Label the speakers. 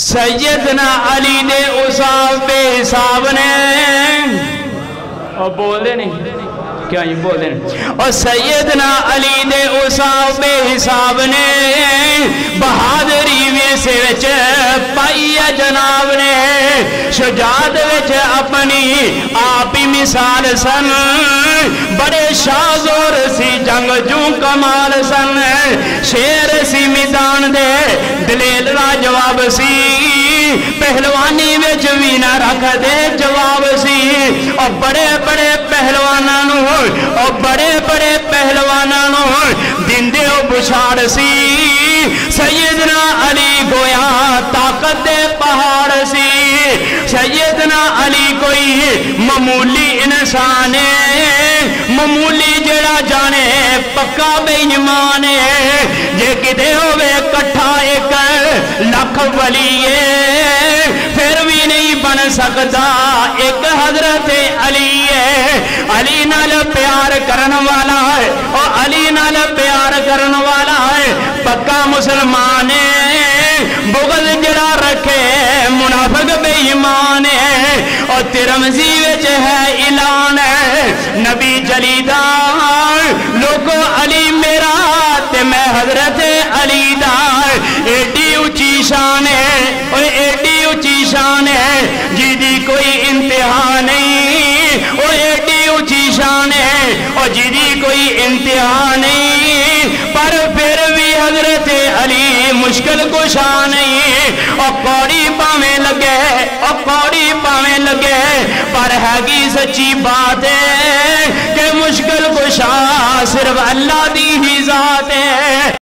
Speaker 1: سیدنا علی دے اصاب بے حساب نے۔ اور بول دے نہیں۔ کیا یہ بول دے نہیں؟ اور سیدنا علی دے اصاب بے حساب نے۔ بہادری ویسے وچ پائی ہے جناب نے۔ شجاعت وچ اپنی آپ ہی مثال سن۔ بڑے شازور سی جنگ جو کمال سن۔ شیر سی میدان دے دلیل را جواب سی پہلوانی وچ بھی نہ رکھ دے جواب سی اور بڑے بڑے پہلوانانو اور بڑے بڑے پہلوانانو دن دے او بشار سی سیدنا علی گویا طاقت دے پہاڑ سی سیدنا علی کوئی معمولی انسان ہے معمولی جڑا جانے پکا بے ایمان ہے جے کدے ہوئے کٹھا ولی ہے، پھر بھی نہیں بن سکتا۔ ایک حضرت علی ہے، علی نال پیار کرن والا ہے، اور علی نال پیار کرن والا ہے۔ پکا مسلمان ہے، بغض جڑا رکھے، منافق بے ایمان ہے۔ اور ترمزی وچ ہے، اعلان ہے، نبی جلیدار شان ہے جی دی کوئی انتہا نہیں۔ اور ایڈی اچھی شان ہے اور جی دی کوئی انتہا نہیں۔ پر پھر بھی حضرت علی مشکل کو شان نہیں اور کوڑی پاویں لگے اور کوڑی پاویں لگے۔ پر ہے گی سچی بات ہے کہ مشکل کو شاہ صرف اللہ دی ہی ذات ہے۔